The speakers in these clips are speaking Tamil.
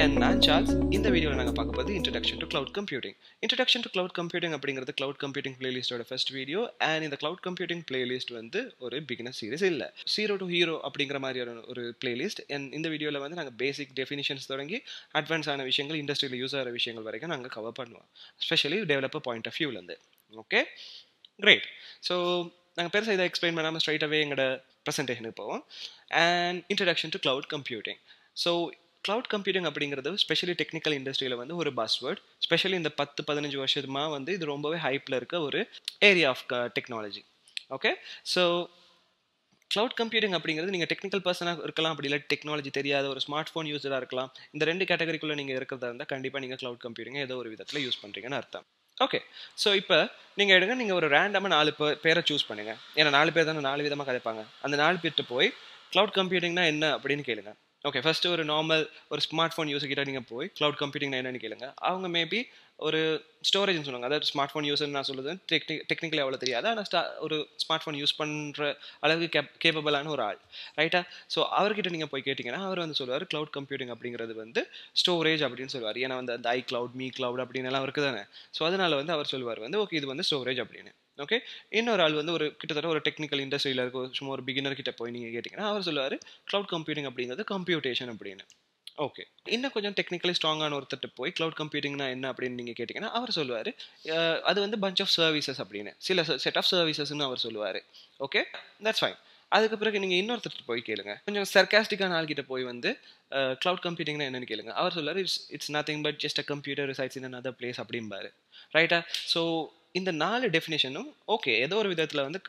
அண்ட் நான் சார்ஸ் இந்த வீடியோவில் நாங்கள் பார்க்க போகிறது introduction to cloud computing introduction to cloud computing அப்படிங்கிறது கிளவுட் கம்ப்யூட்டிங் பிளேலிஸ்டோட ஃபர்ஸ்ட் வீடியோ அண்ட் இந்த கிளவுட் கம்ப்யூட்டிங் பிளேலிஸ்ட் வந்து ஒரு பிகினர் சீரிஸ் இல்லை. சீரோ டு ஹீரோ அப்படிங்கிற மாதிரி ஒரு ஒரு பிளேலிஸ்ட் அண்ட் இந்த வீடியோவில் வந்து நாங்கள் பேசிக் டெஃபினிஷன்ஸ் தொடங்கி அட்வான்ஸான விஷயங்கள் இண்டஸ்ட்ரியில் யூஸ் ஆகிற விஷயங்கள் வரைக்கும் நாங்கள் கவர் பண்ணுவோம். ஸ்பெஷலி டெவலப்பர் பாயிண்ட் ஆஃப் வியூலேருந்து ஓகே கிரேட் ஸோ நாங்கள் பெருசாக இதை எக்ஸ்பிளைன் பண்ணாமல் ஸ்ட்ரைட்டாகவே எங்களோட ப்ரெசன்டேஷனுக்கு போவோம். And introduction to cloud computing so cloud computing அப்படிங்கிறது ஸ்பெஷலி டெக்னிக்கல் இண்டஸ்ட்ரியில் வந்து ஒரு பாஸ்வேர்ட் ஸ்பெஷலி இந்த பத்து பதினஞ்சு வருஷமாக வந்து இது ரொம்பவே ஹைப்பில் இருக்க ஒரு area of technology okay so cloud computing அப்படிங்கிறது நீங்கள் டெக்னிக்கல் பர்சனாக இருக்கலாம் அப்படி இல்லை டெக்னாலஜி தெரியாத ஒரு ஸ்மார்ட் ஃபோன் யூஸராக இருக்கலாம். இந்த ரெண்டு கேட்டகரிக்குள்ளே நீங்கள் இருக்கிறதா இருந்தால் கண்டிப்பாக நீங்கள் க்ளவுட் கம்ப்யூட்டிங் ஏதோ ஒரு விதத்தில் யூஸ் பண்ணுறீங்கன்னு அர்த்தம். ஓகே ஸோ இப்போ நீங்கள் எடுங்க நீங்கள் ஒரு ரேண்டமாக நாலு பேரை சூஸ் பண்ணுங்கள் ஏன்னா நாலு பேர் தானே நாலு விதமாக கதைப்பாங்க. அந்த நாலு பேர்கிட்ட போய் க்ளவுட் கம்ப்யூட்டிங்னா என்ன அப்படின்னு கேளுங்க. ஓகே ஃபஸ்ட்டு ஒரு நார்மல் ஒரு ஸ்மார்ட் ஃபோன் யூஸர் கிட்ட நீங்கள் போய் க்ளவுட் கம்ப்யூட்டிங் என்னன்னு கேளுங்க. அவங்க மேபி ஒரு ஸ்டோரேஜ்னு சொல்லுவாங்க. அதாவது ஸ்மார்ட் ஃபோன் யூஸர் நான் சொல்லுது டெக்னி டெக்னிக்கலி எவ்வளோ தெரியாது. ஆனால் ஸ்டா ஒரு ஸ்மார்ட் ஃபோன் யூஸ் பண்ணுற அளவுக்கு கேப் கேப்பபிளான ஒரு ஆள். ரைட்டா ஸோ அவர்கிட்ட நீங்கள் போய் கேட்டிங்கன்னா அவர் வந்து சொல்லுவார் க்ளவுட் கம்ப்யூட்டிங் அப்படிங்கிறது வந்து ஸ்டோரேஜ் அப்படின்னு சொல்லுவார். ஏன்னா வந்து அந்த ஐ க்ளவுட் மீ க்ளவுட் அப்படின்னு எல்லாம் இருக்குது தானே ஸோ அதனால் வந்து அவர் சொல்லுவார் வந்து ஓகே இது வந்து ஸ்டோரேஜ் அப்படின்னு. ஓகே இன்னொரு ஆள் வந்து ஒரு கிட்டத்தட்ட ஒரு டெக்னிக்கல் இண்டஸ்ட்ரியில் இருக்க. சும்மா ஒரு பிகினர் கிட்ட போய் நீங்கள் கேட்டிங்கன்னா அவர் சொல்லுவார் க்ளவுட் கம்ப்யூட்டிங் அப்படிங்கிறது கம்ப்யூட்டேஷன் அப்படின்னு. ஓகே இன்னும் கொஞ்சம் டெக்னிக்கலி ஸ்ட்ராங்கான ஒருத்தர் போய் க்ளவுட் கம்ப்யூட்டிங்னா என்ன? அப்படின்னு நீங்கள் கேட்டிங்கன்னா அவர் சொல்லுவார் அது வந்து பஞ்ச் ஆஃப் சர்வீசஸ் அப்படின்னு. சில செட் ஆஃப் சர்வீசஸ்னு அவர் சொல்லுவார். ஓகே தட்ஸ் ஃபைன் அதுக்கு பிறகு நீங்கள் இன்னொருத்தர் போய் கேளுங்க. கொஞ்சம் சர்க்காஸ்டிக்கான ஆள்கிட்ட போய் வந்து க்ளவுட் கம்ப்யூட்டிங்னா என்னன்னு கேளுங்க. அவர் சொல்லுவார் it's it's nothing but just a computer resides in other place அப்படிம்பாரு. ரைட்டா ஸோ இந்த நாலு டெஃபினேஷனும் ஓகே ஏதோ ஒரு விதத்தில் வந்து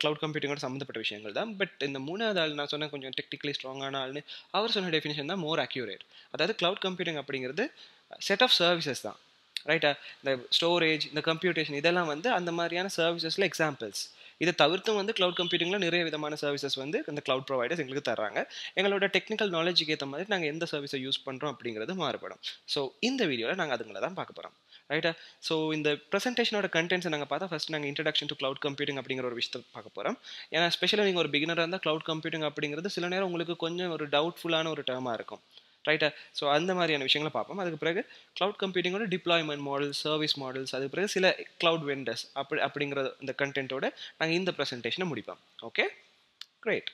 க்ளவுட் கம்ப்யூட்டிங்கோட சம்மந்தப்பட்ட விஷயங்கள் தான். பட் இந்த மூணாவது ஆள் நான் சொன்ன கொஞ்சம் டெக்னிக்கலி ஸ்ட்ராங்கான ஆள்னு அவர் சொன்ன டெஃபினேஷன் தான் மோர் அக்யூரேட் அதாவது க்ளவுட் கம்ப்யூட்டிங் அப்படிங்கிறது செட் ஆஃப் சர்வீசஸ் தான். ரைட்டா இந்த ஸ்டோரேஜ் இந்த கம்ப்யூட்டேஷன் இதெல்லாம் வந்து அந்த மாதிரியான சர்வீசஸில் எக்ஸாம்பிள்ஸ் இதை தவிர்த்தும் வந்து க்ளவுட் கம்ப்யூட்டிங்கில் நிறைய விதமான சர்வீசஸ் வந்து இந்த க்ளவுட் ப்ரொவைடர்ஸ் எங்களுக்கு தர்றாங்க. எங்களோட டெக்னிக்கல் நாலேஜுக்கு ஏற்ற மாதிரி நாங்கள் எந்த சர்வீஸை யூஸ் பண்ணுறோம் அப்படிங்கிறது மாறுபடும். ஸோ இந்த வீடியோவில் நாங்கள் அதுங்களை தான் பார்க்க போகிறோம் ரைட்டா ஸோ இந்த ப்ரெசன்டேஷனோட கண்டென்ட்ஸ் நாங்கள் பார்த்தா ஃபஸ்ட் நாங்கள் இன்ட்ரடக்ஷன் டு க்ளவுட் கம்ப்யூட்டிங் அப்படிங்கிற ஒரு விஷயத்தை பார்க்க போகிறோம் ஏன்னா ஸ்பெஷலாக நீங்கள் ஒரு பிகினராக இருந்தால் க்ளவுட் கம்ப்யூட்டிங் அப்படிங்கிறது சில நேரம் உங்களுக்கு கொஞ்சம் ஒரு டவுட்ஃபுல்லான ஒரு டேர்மாக இருக்கும். ரைட்டா ஸோ அந்த மாதிரியான விஷயங்களை பார்ப்போம். அதுக்கு பிறகு க்ளவுட் கம்ப்யூட்டிங்கோட டிப்ளாய்மெண்ட் மாடல் சர்வீஸ் மாடல்ஸ் அதுக்கு பிறகு சில க்ளவுட் வெண்டர்ஸ் அப்படி அப்படிங்கிற இந்த கண்டென்ட்டோட நாங்கள் இந்த ப்ரெசன்டேஷனை முடிப்போம். ஓகே கிரேட்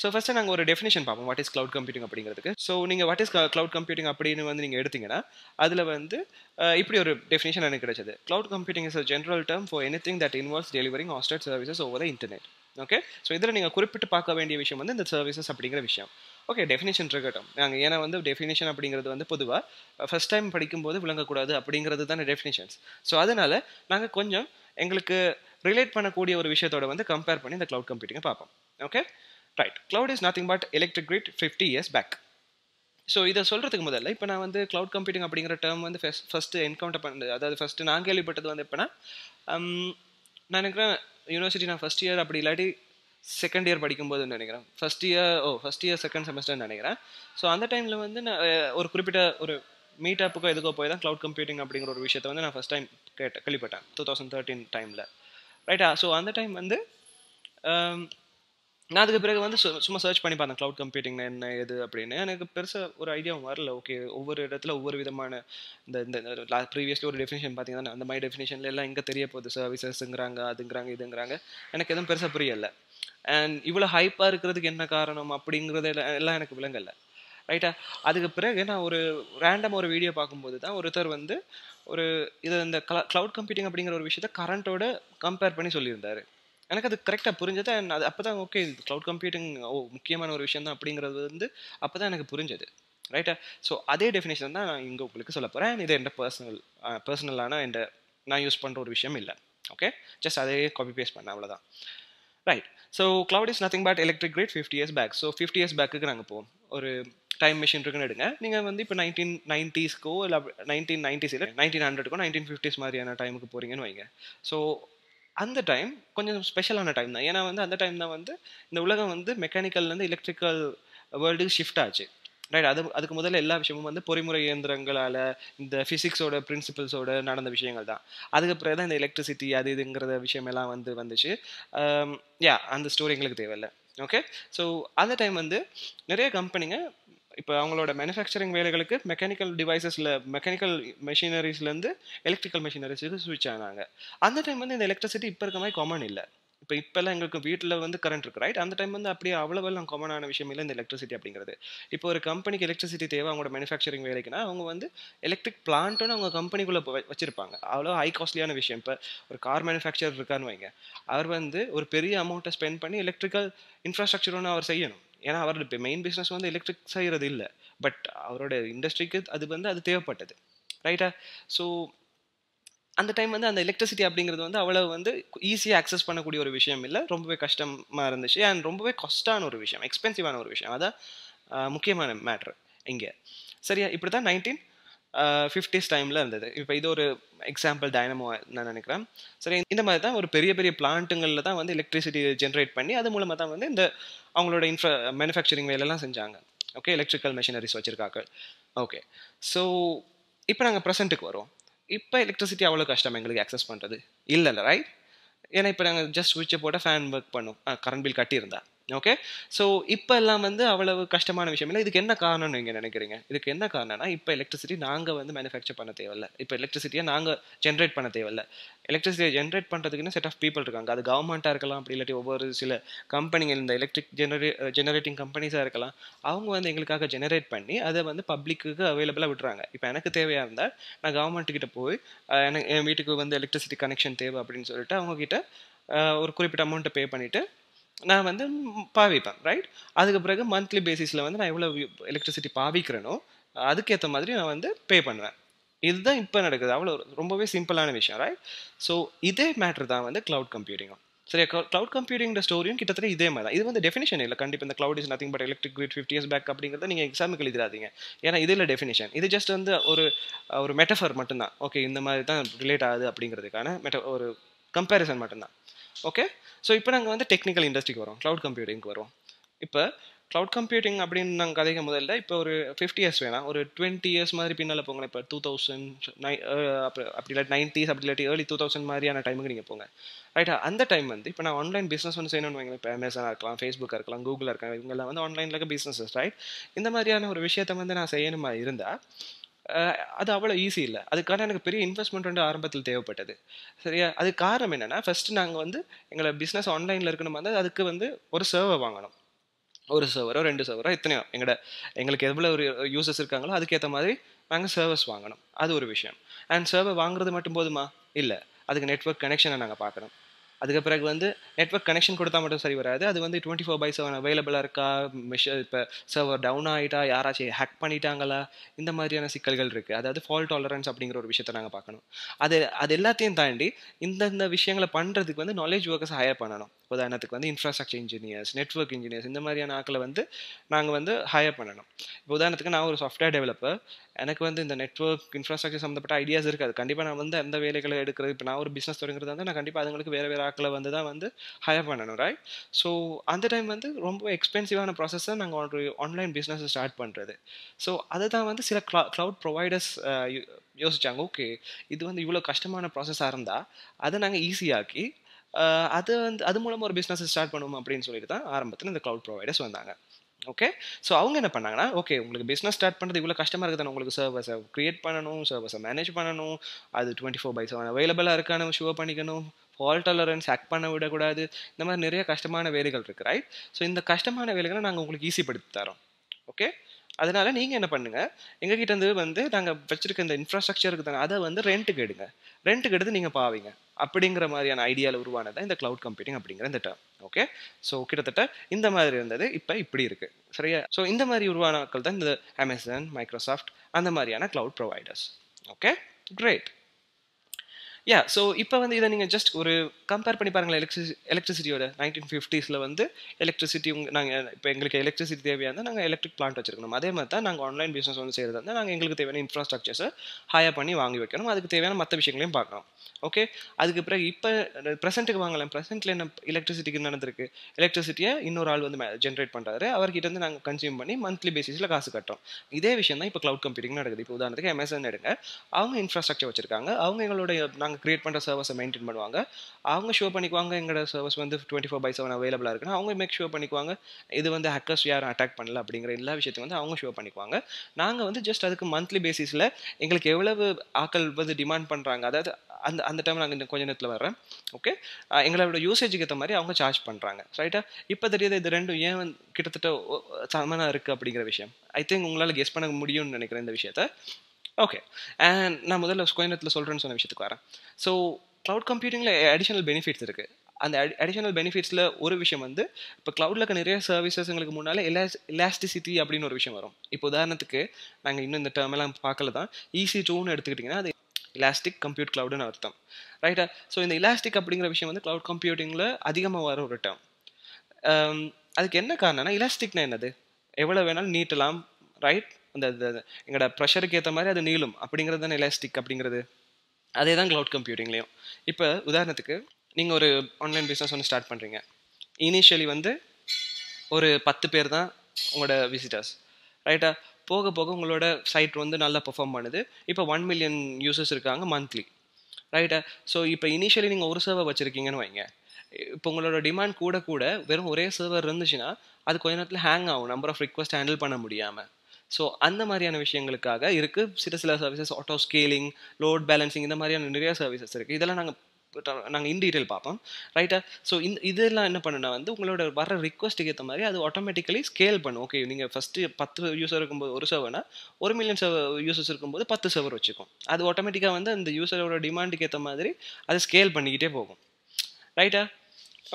ஸோ ஃபஸ்ட்டு நாங்கள் ஒரு டெஃபினேஷன் பார்ப்போம். வாட் இஸ் க்ளவுட் கம்ப்யூட்டிங் அப்படிங்கிறதுக்கு? ஸோ நீங்கள் வாட் இஸ் க்ளவுட் கம்ப்யூட்டிங் அப்படின்னு வந்து நீங்கள் எடுத்தீங்கன்னா அதில் வந்து இப்படி ஒரு டெஃபினேஷன் எனக்கு கிடைச்சது. Cloud computing is a general term for anything that involves delivering hosted services over the internet okay so இதில் நீங்கள் குறிப்பிட்டு பார்க்க வேண்டிய விஷயம் வந்து இந்த சர்வீசஸ் அப்படிங்கிற விஷயம். ஓகே டெஃபினேஷன் இருக்கட்டும். நாங்கள் ஏன்னா வந்து டெஃபினேஷன் அப்படிங்கிறது வந்து பொதுவாக ஃபஸ்ட் டைம் படிக்கும்போது விளங்கக்கூடாது அப்படிங்கிறது தான் டெஃபினேஷன்ஸ் ஸோ அதனால் நாங்கள் கொஞ்சம் எங்களுக்கு ரிலேட் பண்ணக்கூடிய ஒரு விஷயத்தோட வந்து கம்பேர் பண்ணி இந்த க்ளவுட் கம்ப்யூட்டிங்கை பார்ப்போம். Okay right cloud is nothing but electric grid fifty years back so இதை சொல்கிறதுக்கு முதல்ல இப்போ நான் வந்து க்ளவுட் கம்ப்யூட்டிங் அப்படிங்கிற டேர்ம் வந்து ஃபஸ்ட் ஃபஸ்ட்டு என்கவுண்டர் பண்ணது அதாவது ஃபஸ்ட்டு நான் கேள்விப்பட்டது வந்து எப்போனா நான் நினைக்கிறேன் யூனிவர்சிட்டி நான் ஃபஸ்ட் இயர் அப்படி இல்லாட்டி செகண்ட் இயர் படிக்கும்போது நினைக்கிறேன். ஃபஸ்ட் இயர் ஓ ஃபஸ்ட் இயர் செகண்ட் செமஸ்டர் நினைக்கிறேன். ஸோ அந்த டைமில் வந்து நான் ஒரு குறிப்பிட்ட ஒரு மீட் அப்புக்கோ எதுக்கோ போய் தான் க்ளவுட் கம்ப்யூட்டிங் அப்படிங்கிற ஒரு விஷயத்தை வந்து நான் ஃபஸ்ட் டைம் கேட்ட கேள்விப்பட்டேன். டூ தௌசண்ட் தேர்ட்டின் டைமில் ரைட்டா ஸோ அந்த டைம் வந்து நான் அதுக்கு பிறகு வந்து சும்மா சர்ச் பண்ணி பார்த்தேன். க்ளவுட் கம்ப்யூட்டிங் என்ன எது அப்படின்னு. எனக்கு பெருசாக ஒரு ஐடியாவும் வரல. ஓகே ஒவ்வொரு இடத்துல ஒவ்வொரு விதமான இந்த இந்த ப்ரீவியஸ்லி ஒரு டெஃபினேஷன் பார்த்தீங்கன்னா அந்த மாதிரி டெஃபினேஷன்ல எல்லாம் இங்கே தெரிய போகுது? சர்வீசஸ்ங்கிறாங்க அதுங்கிறாங்க இதுங்கிறாங்க. எனக்கு எதுவும் பெருசாக புரியலை. அண்ட் இவ்வளோ ஹைப்பாக இருக்கிறதுக்கு என்ன காரணம்? அப்படிங்கிறது எல்லாம் எனக்கு விளங்கலை. ரைட்டா அதுக்கு பிறகு நான் ஒரு ரேண்டம் ஒரு வீடியோ பார்க்கும்போது தான் ஒருத்தர் வந்து ஒரு இது இந்த க்ளவுட் கம்ப்யூட்டிங் அப்படிங்கிற ஒரு விஷயத்த கரண்ட்டோட கம்பேர் பண்ணி சொல்லியிருந்தாரு. எனக்கு அது கரெக்டாக புரிஞ்சது. அண்ட் அது அப்போ தான் ஓகே க்ளவுட் கம்ப்யூட்டிங் ஓ முக்கியமான ஒரு விஷயம் தான் அப்படிங்கிறது வந்து அப்போ தான் எனக்கு புரிஞ்சது. ரைட்டா ஸோ அதே டெஃபினேஷன் தான் நான் இங்கே உங்களுக்கு சொல்ல போகிறேன் இது என் பர்சனல் பர்சனலான என் நான் யூஸ் பண்ணுற ஒரு விஷயம் இல்லை. ஓகே ஜஸ்ட் அதே காப்பி பேஸ்ட் பண்ணேன் அவ்வளோதான் right so cloud is nothing but electric grid fifty years back so fifty years பேக்குக்கு நாங்கள் போவோம். ஒரு டைம் மிஷின் இருக்குன்னு எடுங்க. நீங்கள் வந்து இப்போ நைன்டீன் நைன்ட்டீஸ்க்கோ இல்லை நைன்டீன் நைன்ட்டீஸ் இல்லை நைன்டீன் ஹண்ட்ரட்க்கோ நைன்டீன் ஃபிஃப்டிஸ் மாதிரியான டைமுக்கு போகிறீங்கன்னு வைங்க. ஸோ அந்த டைம் கொஞ்சம் ஸ்பெஷலான டைம் தான். ஏன்னா வந்து அந்த டைம் தான் வந்து இந்த உலகம் வந்து மெக்கானிக்கல்லேருந்து எலக்ட்ரிக்கல் வேர்ல்டுக்கு ஷிஃப்ட் ஆச்சு. ரைட் அது அதுக்கு முதல்ல எல்லா விஷயமும் வந்து பொறிமுறை இயந்திரங்களால் இந்த ஃபிசிக்ஸோட பிரின்சிபல்ஸோட நடந்த விஷயங்கள் தான். அதுக்கு பிறகு தான் இந்த எலக்ட்ரிசிட்டி அது இதுங்கிற விஷயமெல்லாம் வந்து வந்துச்சு. Um, யா அந்த ஸ்டோரி எங்களுக்கு தேவையில்லை. ஓகே ஸோ அந்த டைம் வந்து நிறைய கம்பெனிங்க இப்போ அவங்களோட மேனுஃபேக்சரிங் வேலைகளுக்கு மெக்கானிக்கல் டிவைசஸில் மெக்கானிக்கல் மெஷினரிஸ்லேருந்து எலக்ட்ரிக்கல் மெஷினரிஸுக்கு ஸ்விட்ச் ஆனாங்க. அந்த டைம் வந்து இந்த எலக்ட்ரிசிட்டி இப்போ இருக்க மாதிரி காமன் இல்லை. இப்போ இப்போல்லாம் எங்களுக்கு வீட்டில் வந்து கரண்ட் இருக்கு ரைட் அந்த டைம் வந்து அப்படியே அவ்வளோவெல்லாம் காமனான விஷயம் இல்லை இந்த எலக்ட்ரிசிட்டி அப்படிங்கிறது. இப்போ ஒரு கம்பெனிக்கு எலக்ட்ரிசிட்டி தேவை அவங்களோட மேனுஃபேக்சரிங் வேலைக்குன்னா அவங்க வந்து எலக்ட்ரிக் பிளான்ட்டுன்னு அவங்க கம்பெனிக்குள்ளே வச்சிருப்பாங்க. அவ்வளோ ஹை காஸ்ட்லியான விஷயம். இப்போ ஒரு கார் மேனுஃபேக்சர் இருக்கான்னு வைங்க. அவர் வந்து ஒரு பெரிய அமௌண்ட்டை ஸ்பெண்ட் பண்ணி எலக்ட்ரிக்கல் இன்ஃப்ராஸ்ட்ரக்சர் ஒன்று அவர் செய்யணும். ஏன்னா அவரோட இப்போ மெயின் பிஸ்னஸ் வந்து எலக்ட்ரிக் செய்கிறது இல்லை. பட் அவரோட இண்டஸ்ட்ரிக்கு அது வந்து அது தேவைப்பட்டது. ரைட்டா ஸோ அந்த டைம் வந்து அந்த எலக்ட்ரிசிட்டி அப்படிங்கிறது வந்து அவ்வளோ வந்து ஈஸியாக அக்சஸ் பண்ணக்கூடிய ஒரு விஷயம் இல்லை. ரொம்பவே கஷ்டமாக இருந்துச்சு. அண்ட் ரொம்பவே கஷ்டான ஒரு விஷயம். எக்ஸ்பென்சிவான ஒரு விஷயம். அதான் முக்கியமான மேட்ரு இங்கே. சரியா? இப்படி தான் நைன்டீன் ஃபிஃப்டிஸ் டைமில் இருந்தது. இப்போ இது ஒரு எக்ஸாம்பிள் டைனமோ நான் நினைக்கிறேன். சரி இந்த மாதிரி தான் ஒரு பெரிய பெரிய பிளான்ட்டுங்களில் தான் வந்து எலக்ட்ரிசிட்டி ஜென்ரேட் பண்ணி அது மூலமாக தான் வந்து இந்த அவங்களோட இன்ஃப்ரா மேனுஃபேக்சரிங் வேலையெல்லாம் செஞ்சாங்க. ஓகே எலக்ட்ரிக்கல் மெஷினரிஸ் வச்சுருக்காங்க. ஓகே ஸோ இப்போ நாங்கள் ப்ரெசென்ட்டுக்கு வரோம். இப்போ எலக்ட்ரிசிட்டி அவ்வளோ கஷ்டம் எங்களுக்கு அக்சஸ் பண்ணுறது இல்லைல்ல ரைட் ஏன்னா இப்போ நாங்கள் ஜஸ்ட் சுவிட்சை போட்டால் ஃபேன் ஒர்க் பண்ணும். கரண்ட் பில் கட்டியிருந்தா. ஓகே ஸோ இப்போ எல்லாம் வந்து அவ்வளவு கஷ்டமான விஷயம் இல்லை. இதுக்கு என்ன காரணம்னு நீங்கள் நினைக்கிறீங்க? இதுக்கு என்ன காரணம்னா இப்போ எலக்ட்ரிசிட்டி நாங்கள் வந்து மேனுஃபேக்சர் பண்ண தேவையில்ல. இப்போ எலக்ட்ரிசிட்டியை நாங்கள் ஜென்ரேட் பண்ண தேவையில்ல. எலக்ட்ரிசிட்டியை ஜென்ரேட் பண்ணுறதுக்குன்னு செட் ஆஃப் பீப்புள் இருக்காங்க. அது கவர்மெண்ட்டாக இருக்கலாம் அப்படி இல்லாட்டி ஒவ்வொரு சில கம்பெனிகள் இந்த எலக்ட்ரிக் ஜெனரே ஜெனரேட்டிங் கம்பெனிஸாக இருக்கலாம். அவங்க வந்து எங்களுக்காக ஜெனரேட் பண்ணி அதை வந்து பப்ளிக்கு அவைலபிளாக விட்டுறாங்க. இப்போ எனக்கு தேவையாக இருந்தால் நான் கவர்மெண்ட்டுக்கிட்ட போய் எனக்கு என் வீட்டுக்கு வந்து எலக்ட்ரிசிட்டி கனெக்ஷன் தேவை அப்படின்னு சொல்லிட்டு அவங்கக்கிட்ட ஒரு குறிப்பிட்ட அமௌண்ட்டை பே பண்ணிவிட்டு நான் வந்து பாவிப்பேன் ரைட் அதுக்கு பிறகு மந்த்லி பேசிஸில் வந்து நான் எவ்வளோ எலக்ட்ரிசிட்டி பாவிக்கிறேனோ அதுக்கேற்ற மாதிரி நான் வந்து பே பண்ணுவேன். இதுதான் இப்போ நடக்குது. அவ்வளோ ரொம்பவே சிம்பிளான விஷயம் ரைட் ஸோ இதே மேட்ரு தான் வந்து க்ளவுட் கம்ப்யூட்டிங்கும் சரி க்ளவுட் கம்ப்யூட்டிங்கிற ஸ்டோரியும் கிட்டத்தட்ட இதே மாதிரி தான். இது வந்து டெஃபினிஷன் இல்லை. கண்டிப்பாக இந்த cloud is nothing but electric grid fifty years back அப்படிங்கிறத நீங்கள் எக்ஸாமுக்கு எழுதிடாதீங்க. ஏன்னா இது இல்லை டெஃபினேஷன் இது ஜஸ்ட் வந்து ஒரு ஒரு மெட்டஃபர் மட்டும்தான். ஓகே இந்த மாதிரி தான் ரிலேட் ஆகுது அப்படிங்கிறதுக்கான மெட்ட ஒரு கம்பேரிசன் மட்டும்தான். ஓகே ஸோ இப்போ நாங்கள் வந்து டெக்னிக்கல் இண்டஸ்ட்ரிக்கு வரோம். க்ளவுட் கம்ப்யூட்டிங்க்கு வரோம் இப்போ க்ளவுட் கம்ப்யூட்டிங் அப்படின்னு நாங்கள் கதைக்க முதல்ல இப்போ ஒரு ஃபிஃப்டி இயர்ஸ் வேணாம். ஒரு டுவெண்ட்டி இயர்ஸ் மாதிரி பின்னால் போங்க இப்போ டூ தௌசண்ட் நை அப்படி இல்லை நைன்டிஸ் அப்படி இல்லாட்டி ஏர்லி டூ தௌசண்ட் மாதிரியான டைமுக்கு நீங்கள் போங்க. ரைட்டா அந்த டைம் வந்து இப்போ நான் ஆன்லைன் பிஸ்னஸ் வந்து செய்யணும்னு வைங்க இப்போ அமேசானாக இருக்கலாம் ஃபேஸ்புக்காக இருக்கலாம் கூகுளாக இருக்கலாம். இவங்கெல்லாம் வந்து ஆன்லைனில் பிஸ்னஸஸ் ரைட் இந்த மாதிரியான ஒரு விஷயத்தை வந்து நான் செய்யணுமா இருந்தால் அது அவ்வளோ ஈஸி இல்லை. அதுக்கான எனக்கு பெரிய இன்வெஸ்ட்மெண்ட் வந்து ஆரம்பத்தில் தேவைப்பட்டது. சரியா? அது காரணம் என்னென்னா ஃபஸ்ட்டு நாங்கள் வந்து எங்களை பிஸ்னஸ் ஆன்லைனில் இருக்கணும் வந்து அதுக்கு வந்து ஒரு சர்வர் வாங்கணும். ஒரு சர்வரோ ரெண்டு சர்வரோ எத்தனையோ எங்களோட எங்களுக்கு எவ்வளோ ஒரு யூசர்ஸ் இருக்காங்களோ அதுக்கேற்ற மாதிரி நாங்கள் சர்வர்ஸ் வாங்கணும். அது ஒரு விஷயம். அண்ட் சர்வர் வாங்குறது மட்டும் போதுமா? இல்லை. அதுக்கு நெட்ஒர்க் கனெக்ஷனை நாங்கள் பார்க்கணும் அதுக்கு பிறகு வந்து நெட்ஒர்க் கனெக்ஷன் கொடுத்தா மட்டும் சரி வராது. அது வந்து டுவெண்ட்டி ஃபோர் பை செவன் அவைலபிளாக இருக்கா? மிஷ இப்போ சர்வர் டவுன் ஆகிட்டா யாராச்சும் ஹேக் பண்ணிட்டாங்களா? இந்த மாதிரியான சிக்கல்கள் இருக்குது அதாவது ஃபால் டாலரன்ஸ் அப்படிங்கிற ஒரு விஷயத்தை நாங்கள் பார்க்கணும். அது அது எல்லாத்தையும் தாண்டி இந்தந்த விஷயங்களை பண்ணுறதுக்கு வந்து நாலேஜ் ஒர்க்கர்ஸ் ஹையர் பண்ணணும். உதாரணத்துக்கு வந்து இன்ஃப்ராஸ்ட்ரக்சர் இன்ஜினியர்ஸ் நெட்ஒர்க் இன்ஜினியர்ஸ் இந்த மாதிரியான ஆக்களை வந்து நாங்கள் வந்து ஹையர் பண்ணணும். இப்போ உதாரணத்துக்கு நான் ஒரு சாஃப்ட்வேர் டெவலப்பர் எனக்கு வந்து இந்த நெட்ஒர்க் இன்ஃப்ராஸ்ட்ரக்சர் சம்மந்தப்பட்ட ஐடியாஸ் இருக்காது. கண்டிப்பாக நான் வந்து அந்த வேலைகளை எடுக்கிறது இப்போ நான் ஒரு பிஸ்னஸ் தொடங்குறது வந்து நான் கண்டிப்பாக அதுங்களுக்கு வேறு வேறு ஆக்களை வந்து தான் வந்து ஹையர் பண்ணணும் ரைட் ஸோ அந்த டைம் வந்து ரொம்ப எக்ஸ்பென்சிவான ப்ராசஸை நாங்கள் ஒரு ஆன்லைன் பிஸ்னஸ் ஸ்டார்ட் பண்ணுறது ஸோ அதை தான் வந்து சில க்ளா க்ளவுட் ப்ரொவைடர்ஸ் யோசிச்சாங்க ஓகே இது வந்து இவ்வளோ கஷ்டமான ப்ராசஸாக இருந்தால் அதை நாங்கள் ஈஸியாக்கி அது வந்து அது மூலமாக ஒரு பிஸ்னஸ் ஸ்டார்ட் பண்ணுவோம் அப்படின்னு சொல்லிட்டு தான் ஆரம்பத்தில் இந்த க்ளவுட் ப்ரொவைடர்ஸ் வந்தாங்க. ஓகே ஸோ அவங்க என்ன பண்ணாங்கன்னா ஓகே உங்களுக்கு பிஸ்னஸ் ஸ்டார்ட் பண்ணுறது இவ்வளோ கஷ்டமாக இருக்குது உங்களுக்கு சர்வஸை க்ரியேட் பண்ணணும் சர்வஸை மேனேஜ் பண்ணணும் அது டுவெண்ட்டி ஃபோர் பை செவன் அவைலபிளாக இருக்கானு ஷுவர் பண்ணிக்கணும் ஃபால் டாலரன்ஸ் ஆக்ட் பண்ண விடக்கூடாது இந்த மாதிரி நிறைய கஷ்டமான வேலைகள் இருக்குது ரைட் ஸோ இந்த கஷ்டமான வேலைகளை நாங்கள் உங்களுக்கு ஈஸிப்படுத்தி தரோம். ஓகே அதனால நீங்கள் என்ன பண்ணுங்கள் எங்ககிட்ட இருந்து வந்து நாங்கள் வச்சுருக்க இந்த இன்ஃப்ராஸ்ட்ரக்சருக்கு தானே அதை வந்து ரெண்ட்டுக்கு எடுங்க. ரெண்ட்டுக்கு எடுத்து நீங்கள் பாவீங்க. அப்படிங்கிற மாதிரியான ஐடியாவில் உருவானதான் இந்த க்ளவுட் கம்ப்யூட்டிங் அப்படிங்கிற இந்த டேர்ம் ஓகே ஸோ கிட்டத்தட்ட இந்த மாதிரி இருந்தது. இப்போ இப்படி இருக்குது சரியா? ஸோ இந்த மாதிரி உருவானாக்கள் தான் இந்த அமேசான் மைக்ரோசாஃப்ட் அந்த மாதிரியான cloud providers okay great yeah so இப்போ வந்து இதை நீங்கள் ஜஸ்ட் ஒரு கம்பேர் பண்ணி பாருங்களேன் எலக்ட்ரிசி எலக்ட்ரிசிட்டியோட நைன்டீன் ஃபிஃப்டிஸில் வந்து எலக்ட்ரிசிட்டி நாங்கள் இப்போ எங்களுக்கு எலக்ட்ரிசிட்டி தேவையாக இருந்தால் நாங்கள் எலக்ட்ரிக் பிளான்ட் வச்சிருக்கணும். அதே மாதிரி தான் நாங்கள் ஆன்லைன் பிஸ்னஸ் வந்து செய்கிறது வந்து நாங்கள் எங்களுக்கு தேவையான இன்ஃப்ராஸ்ட்ரக்சர்ஸை ஹையர் பண்ணி வாங்கி வைக்கணும். அதுக்கு தேவையான மற்ற விஷயங்களையும் பார்க்கணும். ஓகே அதுக்கு பிறகு இப்போ ப்ரெசென்ட்டுக்கு வாங்கலாம். ப்ரெசென்ட்டில் என்ன எலக்ட்ரிசிட்டிக்கு நடந்திருக்கு? எலக்ட்ரிசிட்டியை இன்னொரு ஆள் வந்து ஜென்ரேட் பண்ணுறாரு அவர்கிட்ட வந்து நாங்கள் கன்சியூம் பண்ணி மந்த்லி பேசிஸில் காசு கட்டுறோம். இதே விஷயம் தான் இப்போ க்ளவுட் கம்ப்யூட்டிங் நடக்குது. இப்போ உதாரணத்துக்கு அமேசான் எடுங்க. அவங்க இன்ஃப்ராஸ்ட்ரக்சர் வச்சிருக்காங்க. அவங்க எங்களுடைய நாங்கள் க்ரியேட் பண்ணுற சர்வஸை மெயின்டைன் பண்ணுவாங்க. அவங்க ஷோ பண்ணிக்குவாங்க எங்களோட சர்வஸ் வந்து டுவெண்ட்டி ஃபோர் பை செவன் அவைலபிளாக இருக்குன்னு. அவங்க மேக் ஷோ பண்ணிக்குவாங்க. இது வந்து ஹேக்கர்ஸ் யாரும் அட்டாக் பண்ணல அப்படிங்கிற எல்லா விஷயத்தையும் வந்து அவங்க ஷோ பண்ணிக்குவாங்க. நாங்கள் வந்து ஜஸ்ட் அதுக்கு மந்த்லி பேசிஸில் எங்களுக்கு எவ்வளவு ஆக்கள் வந்து டிமாண்ட் பண்ணுறாங்க அதாவது அந்த அந்த டைம் நாங்கள் கொஞ்ச நேரத்தில் வர்றேன். ஓகே எங்களோட யூசேஜுக்கு ஏற்ற மாதிரி அவங்க சார்ஜ் பண்ணுறாங்க ரைட்டா இப்போ தெரியுது இது ரெண்டும் ஏன் கிட்டத்தட்ட சமனாக இருக்குது அப்படிங்கிற விஷயம். ஐ திங்க் உங்களால் கெஸ் பண்ண முடியும்னு நினைக்கிறேன் இந்த விஷயத்த. ஓகே அண்ட் நான் முதல்ல கொஞ்ச நேரத்தில் சொல்கிறேன்னு சொன்ன விஷயத்துக்கு வரேன். ஸோ க்ளவுட் கம்ப்யூட்டிங்கில் அடிஷனல் பெனிஃபிட்ஸ் இருக்குது அந்த அடிஷனல் பெனிஃபிட்ஸில் ஒரு விஷயம் வந்து இப்போ க்ளவுடில் இருக்க நிறைய சர்வீசஸ் எங்களுக்கு முன்னால் எலாஸ் எலாஸ்டிசிட்டி அப்படின்னு ஒரு விஷயம் வரும். இப்போ உதாரணத்துக்கு நாங்கள் இன்னும் இந்த டேர்ம் எல்லாம் பார்க்கல தான். ஈஸி டூன்னு எடுத்துக்கிட்டிங்கன்னா அது இலாஸ்டிக் கம்ப்யூட் க்ளவுடுன்னு அர்த்தம். ரைட்டா ஸோ இந்த இலாஸ்டிக் அப்படிங்கிற விஷயம் வந்து க்ளவுட் கம்ப்யூட்டிங்கில் அதிகமாக வர ஒரு டேர்ம் um, அதுக்கு என்ன காரணம்னா இலாஸ்டிக்னா என்னது? எவ்வளோ வேணாலும் நீட்டலாம். ரைட் அந்த எங்களோட ப்ரெஷருக்கு ஏற்ற மாதிரி அது நீளும். அப்படிங்கிறது தானே எலாஸ்டிக் அப்படிங்கிறது? அதே தான் க்ளவுட் கம்ப்யூட்டிங்லேயும் இப்போ உதாரணத்துக்கு நீங்கள் ஒரு ஆன்லைன் பிஸ்னஸ் ஒன்று ஸ்டார்ட் பண்ணுறீங்க இனிஷியலி வந்து ஒரு பத்து பேர் தான் உங்களோட விசிட்டர்ஸ் ரைட்டா போக போக உங்களோட சைட் வந்து நல்லா பெர்ஃபார்ம் பண்ணுது. இப்போ ஒன் மில்லியன் யூசர்ஸ் இருக்காங்க மந்த்லி ரைட்டா ஸோ இப்போ இனிஷியலி நீங்கள் ஒரு சர்வர் வச்சுருக்கீங்கன்னு வைங்க. இப்போ உங்களோட டிமாண்ட் கூட கூட வெறும் ஒரே சர்வர் இருந்துச்சுன்னா அது கொஞ்ச நேரத்தில் ஹேங் ஆகும். நம்பர் ஆஃப் ரிக்வஸ்ட் ஹேண்டில் பண்ண முடியாமல் ஸோ அந்த மாதிரியான விஷயங்களுக்காக இருக்குது சில சில services auto scaling load balancing இந்த மாதிரியான நிறைய சர்வீசஸ் இருக்குது இதெல்லாம் நாங்கள் நாங்கள் இன் டீட்டெயில் பார்ப்போம். ரைட்டா ஸோ இந்த இதெல்லாம் என்ன பண்ணுனா வந்து உங்களோட வர ரிக்வஸ்ட்டுக்கு ஏற்ற மாதிரி அது ஆட்டோமேட்டிக்கலி ஸ்கேல் பண்ணும். ஓகே நீங்கள் ஃபஸ்ட்டு பத்து யூசர் இருக்கும்போது ஒரு சர்வர்னா ஒரு மில்லியன் சர்வர் யூசர்ஸ் இருக்கும்போது பத்து சர்வர் வச்சுக்கும். அது ஆட்டோமேட்டிக்காக வந்து அந்த யூசரோட டிமாண்டுக்கு ஏற்ற மாதிரி அது ஸ்கேல் பண்ணிக்கிட்டே போகும். ரைட்டா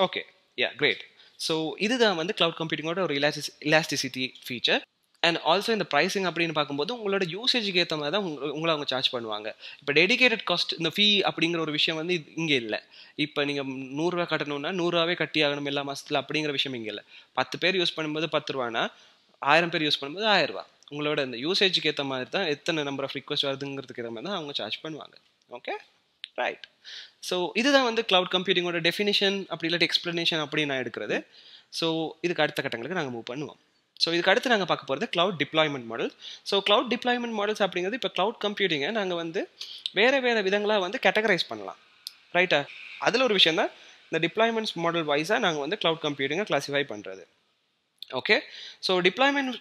ஓகே யா கிரேட் ஸோ இதுதான் வந்து க்ளவுட் கம்ப்யூட்டிங்கோட ஒரு elastic elasticity feature and also இந்த ப்ரைஸிங் அப்படின்னு பார்க்கும்போது உங்களோட யூசேஜுக்கு ஏற்ற மாதிரி தான் உங்க உங்களை அவங்க சார்ஜ் பண்ணுவாங்க. இப்போ டெடிகேட்டட் காஸ்ட் இந்த ஃபீ அப்படிங்கிற ஒரு விஷயம் வந்து இங்கே இல்லை. இப்போ நீங்கள் நூறுரூவா கட்டணும்னா நூறுரூவாவே கட்டி ஆகணும் எல்லா மாதத்தில் அப்படிங்கிற விஷயம் இங்கே இல்லை. பத்து பேர் யூஸ் பண்ணும்போது பத்து ரூபானா ஆயிரம் பேர் யூஸ் பண்ணும்போது ஆயிரம் ரூபா. உங்களோட இந்த யூசேஜுக்கு ஏற்ற மாதிரி தான் எத்தனை நம்பர் ஆஃப் ரிக்வஸ்ட் வருதுங்கிறதுக்கு ஏற்ற மாதிரி தான் அவங்க சார்ஜ் பண்ணுவாங்க. ஓகே ரைட் ஸோ இதுதான் வந்து க்ளவுட் கம்ப்யூட்டிங்கோட டெஃபினிஷன் அப்படி இல்லாட்டி எக்ஸ்ப்ளனேஷன் அப்படின்னு நான் எடுக்கிறது. ஸோ இதுக்கு அடுத்த கட்டங்களுக்கு நாங்கள் மூவ் பண்ணுவோம். ஸோ இதுக்கு அடுத்து நாங்கள் பார்க்க போகிறது cloud deployment model so cloud deployment models அப்படிங்கிறது இப்போ க்ளவுட் கம்ப்யூட்டிங்கை நாங்கள் வந்து வேறு வேறு விதங்களாக வந்து கேட்டகரைஸ் பண்ணலாம். ரைட்டா அதில் ஒரு விஷயம் தான் இந்த டிப்ளாய்மெண்ட்ஸ் மாடல் வைஸாக நாங்கள் வந்து க்ளவுட் கம்ப்யூட்டிங்கை கிளாஸிஃபை பண்ணுறது ஓகே ஸோ டிப்ளாய்மெண்ட்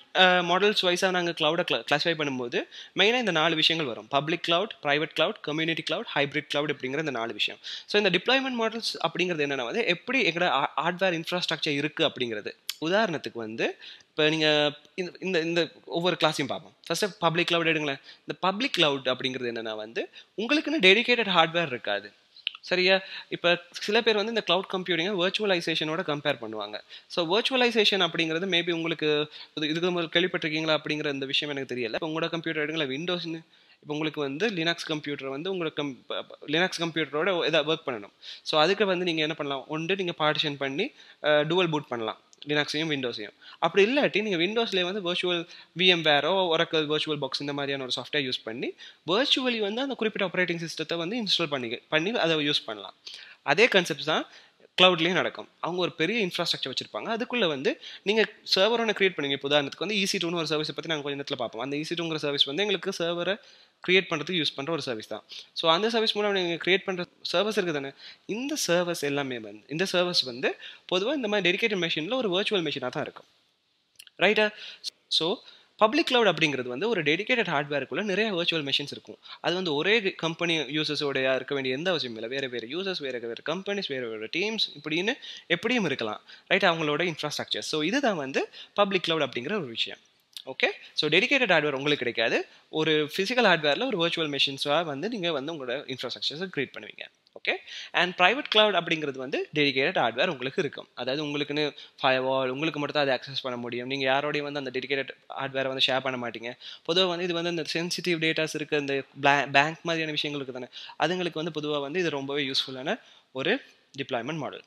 மாடல்ஸ் வைஸாக நாங்கள் க்ளவுடை கிளாஸிஃபை பண்ணும்போது மெயினாக இந்த நாலு விஷயங்கள் வரும். Public cloud private cloud community cloud hybrid cloud அப்படிங்கிற இந்த நாலு விஷயம். ஸோ இந்த டிப்ளாய்மெண்ட் மாடல்ஸ் அப்படிங்கிறது என்னென்னா வந்து எப்படி எங்களோட ஹார்ட்வேர் இன்ஃப்ராஸ்ட்ரக்சர் இருக்குது அப்படிங்கிறது. உதாரணத்துக்கு வந்து இப்போ நீங்கள் இந்த இந்த இந்த ஒவ்வொரு கிளாஸையும் பார்ப்போம். ஃபஸ்ட்டு பப்ளிக் க்ளவுட் எடுங்களேன். இந்த பப்ளிக் க்ளவுட் அப்படிங்கிறது என்னென்னா வந்து உங்களுக்குன்னு டெடிகேட்டட் ஹார்ட்வேர் இருக்காது. சரியா? இப்போ சில பேர் வந்து இந்த க்ளவுட் கம்ப்யூட்டிங்கை வர்ச்சுவலைசேஷனோட கம்பேர் பண்ணுவாங்க. ஸோ வர்ச்சுவலைசேஷன் அப்படிங்கிறது மேபி உங்களுக்கு இது இதுக்கு முதல் கேள்விப்பட்டிருக்கீங்களா அப்படிங்கிற இந்த விஷயம் எனக்கு தெரியல. இப்போ உங்களோட கம்ப்யூட்டர் எடுங்களேன். விண்டோஸ்னு இப்போ உங்களுக்கு வந்து லினாக்ஸ் கம்ப்யூட்டர் வந்து உங்களுக்கு கம் லினாக்ஸ் கம்ப்யூட்டரோட எதாவது ஒர்க் பண்ணணும். ஸோ அதுக்கு வந்து நீங்கள் என்ன பண்ணலாம்? ஒன்று நீங்கள் பார்ட்டிஷன் பண்ணி டுவல் பூட் பண்ணலாம். லினாக்ஸையும் விண்டோஸையும் அப்படி இல்லாட்டி நீங்கள் விண்டோஸ்லேயே வந்து virtual VMware Oracle virtual box இந்த மாதிரியான ஒரு சாஃப்ட்வேர் யூஸ் பண்ணி வர்ச்சுவலி வந்து அந்த குறிப்பிட்ட ஆப்ரேட்டிங் சிஸ்டத்தை வந்து இன்ஸ்டால் பண்ணி பண்ணி அதை யூஸ் பண்ணலாம். அதே கான்செப்ட் தான் க்ளவுட்லேயும் நடக்கும். அவங்க ஒரு பெரிய இன்ஃப்ராஸ்ட்ரக்சர் வச்சிருப்பாங்க. அதுக்குள்ளே வந்து நீங்கள் சர்வர் ஒன்று கிரியேட் பண்ணுங்க. இப்போ உதாரணத்துக்கு வந்து ஈசி டூன்னு ஒரு சர்வீஸை பற்றி நாங்கள் கொஞ்சம் நேரத்தில் பார்ப்போம். அந்த ஈசி டூங்கிற சர்வீஸ் வந்து எங்களுக்கு சர்வரை க்ரியேட் பண்ணுறதுக்கு யூஸ் பண்ணுற ஒரு சர்வீஸ் தான். ஸோ அந்த சர்வீஸ் மூலம் நீங்கள் க்ரியேட் பண்ணுற சர்வஸ் இருக்குது தானே? இந்த சர்வீஸ் எல்லாமே வந்து இந்த சர்வீஸ் வந்து பொதுவாக இந்த மாதிரி டெடிக்கேட்டட் மெஷினில் ஒரு வர்ச்சுவல் மெஷினாக தான் இருக்கும். ரைட்டா ஸோ பப்ளிக் கிளவுட் அப்படிங்கிறது வந்து ஒரு டெடிகேட்டட் ஹார்ட்வேருக்குள்ள நிறைய வர்ச்சுவல் மெஷின்ஸ் இருக்கும். அது வந்து ஒரே கம்பெனி யூசர்ஸோடைய இருக்க வேண்டிய எந்த அவசியம் இல்லை. வேறு வேறு யூசர்ஸ் வேறு வேறு கம்பெனிஸ் வேறு வேறு டீம்ஸ் இப்படின்னு எப்படியும் இருக்கலாம். ரைட் அவங்களோட இன்ஃப்ராஸ்ட்ரக்சர் ஸோ இதுதான் வந்து பப்ளிக் க்ளவுட் அப்படிங்கிற ஒரு விஷயம். ஓகே ஸோ டெடிகேட்டட் ஹார்ட்வேர் உங்களுக்கு கிடைக்காது. ஒரு ஃபிசிக்கல் ஹார்ட்வேரில் ஒரு வர்ச்சுவல் மெஷின்ஸாக வந்து நீங்கள் வந்து உங்களோட இன்ஃப்ராஸ்ட்ரக்சர்ஸை க்ரியேட் பண்ணுவீங்க. ஓகே அண்ட் ப்ரைவேட் கிளவுட் அப்படிங்கிறது வந்து டெடிகேட்டட் ஹார்ட்வேர் உங்களுக்கு இருக்கும். அதாவது உங்களுக்குன்னு ஃபயர்வால் உங்களுக்கு மட்டும் தான் அதை அக்சஸ் பண்ண முடியும். நீங்கள் யாரோடையும் வந்து அந்த டெடிகேட்டட் ஹார்ட்வேரை வந்து ஷேர் பண்ண மாட்டீங்க. பொதுவாக வந்து இது வந்து இந்த சென்சிட்டிவ் டேட்டாஸ் இருக்க இந்த பேங்க் மாதிரியான விஷயங்களுக்கு தானே. அதுங்களுக்கு வந்து பொதுவாக வந்து இது ரொம்பவே யூஸ்ஃபுல்லான ஒரு deployment model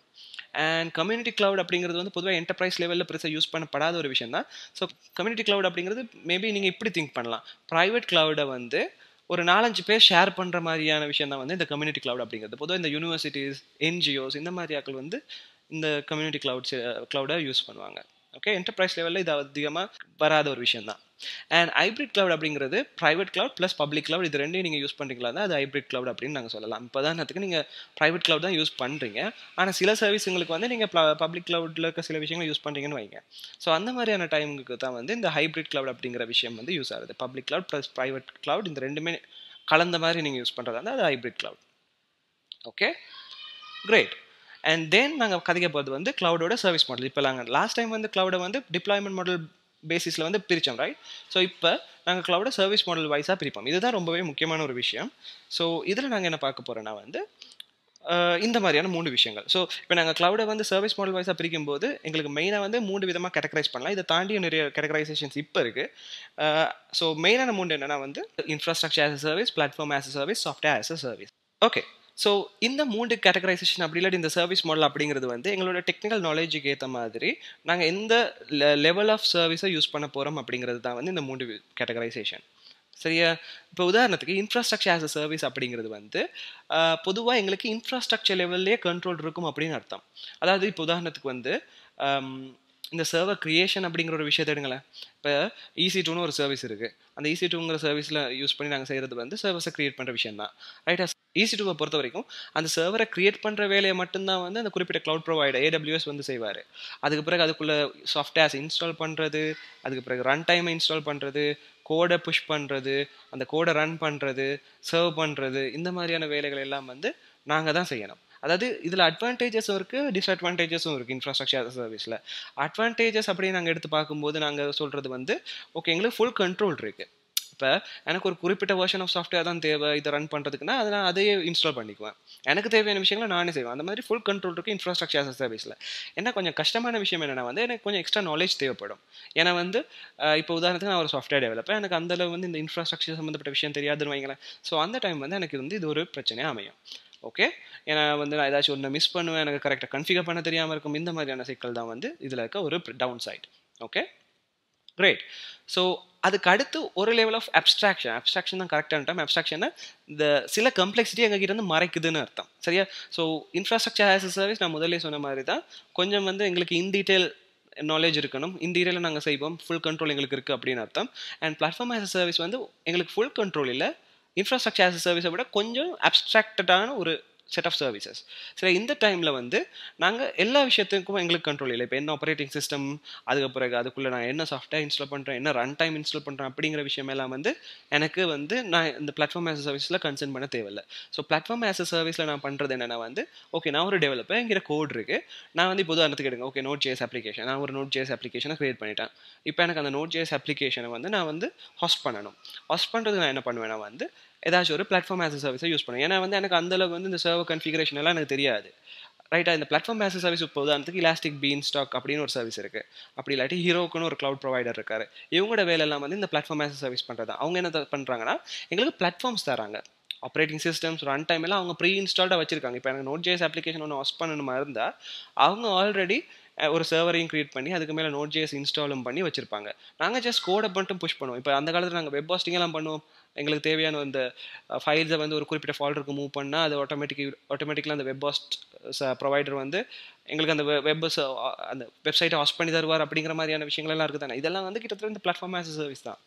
and community cloud அப்படிங்கிறது வந்து பொதுவாக என்டர்பிரைஸ் லெவலில் பெருசாக யூஸ் பண்ணப்படாத ஒரு விஷயம் தான் ஸோ கம்யூனிட்டி க்ளவுட் அப்படிங்கிறது மேபி நீங்கள் இப்படி திங்க் பண்ணலாம். ப்ரைவேட் கிளவுடை வந்து ஒரு நாலஞ்சு பேர் ஷேர் பண்ணுற மாதிரியான விஷயம் தான் வந்து இந்த கம்யூனிட்டி கிளவுட் அப்படிங்கிறது. பொதுவாக இந்த யூனிவர்சிட்டிஸ் என்ஜிஓஸ் இந்த மாதிரி ஆக்கள் வந்து இந்த கம்யூனிட்டி கிளவுட்ஸ் க்ளவுடை யூஸ் பண்ணுவாங்க. ஓகே என்டர்பிரைஸ் லெவலில் இது அதிகமாக வராத ஒரு விஷயம் தான் அண்ட் ஹைப்ரிட் கிளவுட் அப்படிங்கிறது private cloud plus public cloud இது ரெண்டையும் நீங்கள் யூஸ் பண்ணுறீங்களா தான் அது ஹைப்ரிட் கிளவுட் அப்படின்னு நாங்கள் சொல்லலாம். இப்போ அதுக்கு நீங்கள் ப்ரைவேட் கிளவுட் தான் யூஸ் பண்ணுறீங்க ஆனால் சில சர்வீஸுங்களுக்கு வந்து நீங்கள் பப்ளிக் கிளவுடில் இருக்க சில விஷயங்களை யூஸ் பண்ணுறீங்கன்னு வைங்க. ஸோ அந்த மாதிரியான டைமுக்கு தான் வந்து இந்த ஹைப்ரிட் கிளவுட் அப்படிங்கிற விஷயம் வந்து யூஸ் ஆகுது. Public cloud plus private cloud இந்த ரெண்டுமே கலந்த மாதிரி நீங்கள் யூஸ் பண்ணுறதா இருந்தால் அது hybrid cloud okay great and then நாங்கள் கதைக்க போகிறது வந்து க்ளவுடோட சர்வீஸ் மாடல் இப்போ நாங்கள் லாஸ்ட் டைம் வந்து க்ளவுடை வந்து டிப்ளாய்மெண்ட் மாடல் பேசிஸில் வந்து பிரித்தோம் ரைட் ஸோ இப்போ நாங்கள் க்ளவுடை சர்வீஸ் மாடல் வைஸாக பிரிப்போம். இதுதான் ரொம்பவே முக்கியமான ஒரு விஷயம். ஸோ இதில் நாங்கள் என்ன பார்க்க போகிறோன்னா வந்து இந்த மாதிரியான மூணு விஷயங்கள். ஸோ இப்போ நாங்கள் க்ளவுடை வந்து சர்வீஸ் மாடல் வைஸாக பிரிக்கும் போது எங்களுக்கு மெயினாக வந்து மூணு விதமாக கேட்டகரைஸ் பண்ணலாம். இதை தாண்டியும் நிறைய கேட்டகரைசேஷன்ஸ் இப்போ இருக்குது ஸோ மெயினான மூணு என்னென்னா வந்து infrastructure as a service platform as a service software as a service okay so இந்த மூன்று கேட்டகரைசேஷன் அப்படி இல்லாட்டி இந்த சர்வீஸ் மாடல் அப்படிங்கிறது வந்து எங்களோட டெக்னிக்கல் நாலேஜுக்கு ஏற்ற மாதிரி நாங்கள் எந்த லெவல் ஆஃப் சர்வீஸை யூஸ் பண்ண போகிறோம் அப்படிங்கிறது தான் வந்து இந்த மூன்று கேட்டகரைசேஷன் சரியா? இப்போ உதாரணத்துக்கு இன்ஃப்ராஸ்ட்ரக்சர் ஆஸ் அ சர்வீஸ் அப்படிங்கிறது வந்து பொதுவாக எங்களுக்கு இன்ஃப்ராஸ்ட்ரக்சர் லெவல்லே கண்ட்ரோல் இருக்கும் அப்படின்னு அர்த்தம். அதாவது இப்போ உதாரணத்துக்கு வந்து இந்த சர்வர் க்ரியேஷன் அப்படிங்கிற ஒரு விஷயத்தை எடுங்களேன். இப்போ ஈசி டூன்னு ஒரு சர்வீஸ் இருக்குது அந்த ஈசி டூங்கிற சர்வீஸில் யூஸ் பண்ணி நாங்கள் செய்கிறது வந்து சர்வீஸை க்ரியேட் பண்ணுற விஷயம் தான். ரைட்டா ஈசி டூவை பொறுத்த வரைக்கும் அந்த சர்வரை க்ரியேட் பண்ணுற வேலையை மட்டும்தான் வந்து அந்த குறிப்பிட்ட க்ளவுட் ப்ரொவைடர் ஏடபிள்யூஎஸ் வந்து செய்வார். அதுக்கு பிறகு அதுக்குள்ளே சாஃப்ட்வேர்ஸ் இன்ஸ்டால் பண்ணுறது அதுக்கு பிறகு ரன் டைமை இன்ஸ்டால் பண்ணுறது கோடை புஷ் பண்ணுறது அந்த கோடை ரன் பண்ணுறது சர்வ் பண்ணுறது இந்த மாதிரியான வேலைகள் எல்லாம் வந்து நாங்கள் தான் செய்யணும். அதாவது இதில் அட்வான்டேஜஸும் இருக்குது டிஸ்அட்வான்டேஜஸும் இருக்குது இன்ஃப்ராஸ்ட்ரக்சர் சர்வீஸில் அட்வான்டேஜஸ் அப்படின்னு நாங்கள் எடுத்து பார்க்கும்போது நாங்கள் சொல்கிறது வந்து ஓகே எங்களுக்கு ஃபுல் கண்ட்ரோல் இருக்குது இப்போ எனக்கு ஒரு குறிப்பிட்ட வெர்ஷன் ஆஃப் சாஃப்ட்வேர் தான் தேவை இதை ரன் பண்ணுறதுக்குன்னா அதை நான் அதையே இன்ஸ்டால் பண்ணிக்குவேன். எனக்கு தேவையான விஷயங்களை நானே செய்வேன். அந்த மாதிரி ஃபுல் கண்ட்ரோல் இருக்குது இன்ஃப்ராஸ்ட்ரக்சர் சர்வீஸில் என்ன கொஞ்சம் கஷ்டமான விஷயம் என்னென்னா வந்து எனக்கு கொஞ்சம் எக்ஸ்ட்ரா நாலேஜ் தேவைப்படும். ஏன்னா வந்து இப்போ உதாரணத்துக்கு நான் ஒரு சாஃப்ட்வேர் டெவலப்பர் எனக்கு அந்தளவு வந்து இந்த இன்ஃப்ராஸ்ட்ரக்சர் சம்மந்தப்பட்ட விஷயம் தெரியாதுன்னு வைங்களேன். ஸோ அந்த டைம் வந்து எனக்கு வந்து இது ஒரு பிரச்சனையாக அமையும். ஓகே ஏன்னா வந்து நான் ஏதாச்சும் ஒன்று மிஸ் பண்ணுவேன் எனக்கு கரெக்டாக கன்ஃபிகர் பண்ண தெரியாமல் இருக்கும் இந்த மாதிரியான சிக்கல் தான் வந்து இதில் இருக்க ஒரு down side okay great so அதுக்கு அடுத்து ஒரு லெவல் ஆஃப் அப்ஸ்ட்ராக்ஷன் அப்ஸ்ட்ராக்ஷன் தான் கரெக்டான டைம் அப்ஸ்ட்ராக்ஷனை இந்த சில கம்ப்ளெக்சிட்டி எங்ககிட்ட இருந்து மறைக்குதுன்னு அர்த்தம். சரியா? So infrastructure as a service நான் முதல்ல சொன்ன மாதிரி தான் கொஞ்சம் வந்து எங்களுக்கு இன் டீட்டெயில் நாலேஜ் இருக்கணும். இன் டீட்டெயிலில் நாங்கள் செய்வோம். ஃபுல் கண்ட்ரோல் எங்களுக்கு இருக்குது அப்படின்னு அர்த்தம். And platform as a service வந்து எங்களுக்கு ஃபுல் கண்ட்ரோல் இல்லை. இன்ஃப்ராஸ்ட்ரக்சர் ஆஸ் சர்வீஸை விட கொஞ்சம் அப்ஸ்ட்ராக்டடான ஒரு செட் ஆஃப் சர்வீசஸ் சரி இந்த டைமில் வந்து நாங்கள் எல்லா விஷயத்துக்கும் எங்களுக்கு கண்ட்ரோல் இல்லை. இப்போ என்ன ஆப்ரேட்டிங் சிஸ்டம் அதுக்கு பிறகு அதுக்குள்ளே நான் என்ன சாஃப்ட்வேர் இன்ஸ்டால் பண்ணுறேன் என்ன ரன் டைம் இன்ஸ்டால் பண்ணுறேன் அப்படிங்கிற விஷயம் எல்லாம் வந்து எனக்கு வந்து நான் இந்த பிளாட்ஃபார்ம் ஆஸ் அ சர்வீஸில் கன்சர்ன் பண்ண தேவையில்லை. ஸோ பிளாட்ஃபார்ம் ஆஸ் அ சர்வீஸில் நான் பண்ணுறது என்னென்னா வந்து ஓகே நான் ஒரு டெவலப்பர் எங்கிற கோட் இருக்குது நான் வந்து இப்போ உதாரணத்துக்கு எடுங்க ஓகே நோட் ஜேஎஸ் அப்ளிகேஷன் நான் ஒரு நோட் ஜேஎஸ் அப்ளிகேஷனை க்ரியேட் பண்ணிட்டேன். இப்போ எனக்கு அந்த நோட் ஜேஎஸ் அப்ளிகேஷனை வந்து நான் வந்து ஹாஸ்ட் பண்ணணும். ஹாஸ்ட் பண்ணுறது நான் என்ன பண்ணுவேன்னா வந்து ஏதாச்சும் ஒரு பிளாட்ஃபார்ம் ஆஸ் சர்வீஸை யூஸ் பண்ணுவேன் ஏன்னா வந்து எனக்கு அந்தளவுக்கு வந்து இந்த சர்வர் கன்ஃபிகரேஷன் எல்லாம் எனக்கு தெரியாது. ரைட்டா இந்த பிளாட்ஃபார்ம் ஆஸ் சர்வீஸ் இப்போ உதாரணத்துக்கு இலாஸ்டிக் பீன் ஸ்டாக் அப்படின்னு ஒரு சர்வீஸ் இருக்குது அப்படி இல்லாட்டி ஹீரோக்குன்னு ஒரு க்ளவுட் ப்ரொவைடர் இருக்காரு. இவங்களோட வேலையெல்லாம் வந்து இந்த பிளாட்ஃபார்ம் ஆஸ் சர்வீஸ் பண்ணுறது அவங்க என்ன பண்ணுறாங்கன்னா எங்களுக்கு பிளாட்ஃபார்ம்ஸ் தராங்க. ஆப்ரேட்டிங் சிஸ்டம்ஸ் ரன் டைம் எல்லாம் அவங்க ப்ரீ இன்ஸ்டால்டாக வச்சிருக்காங்க. இப்போ எனக்கு நோட் ஜேஎஸ் அப்ளிகேஷன் ஒன்று ஹாஸ்ட் பண்ணணுமா இருந்தால் அவங்க ஆல்ரெடி ஒரு சர்வரையும் க்ரியேட் பண்ணி அதுக்கு மேலே நோட் ஜேஎஸ் இன்ஸ்டாலும் பண்ணி வச்சிருப்பாங்க. நாங்கள் ஜஸ்ட் கோடை மட்டும் புஷ் பண்ணுவோம். இப்போ அந்த காலத்தில் நாங்கள் வெப் ஹாஸ்டிங் எல்லாம் பண்ணுவோம். எங்களுக்கு தேவையான அந்த ஃபைல்ஸை வந்து ஒரு குறிப்பிட்ட ஃபால்டருக்கு மூவ் பண்ணால் அது ஆட்டோமேட்டிக் ஆட்டோமேட்டிக்கலாக அந்த வெப் ஹாஸ்ட் ப்ரொவைடர் வந்து எங்களுக்கு அந்த வெப் அந்த வெப்சைட்டை ஹாஸ்ட் பண்ணி தருவார் அப்படிங்கிற மாதிரியான விஷயங்கள்லாம் இருக்குது தானே. இதெல்லாம் வந்து கிட்டத்தட்ட இந்த பிளாட்ஃபார்ம் ஆஸ் சர்வீஸ் தான்.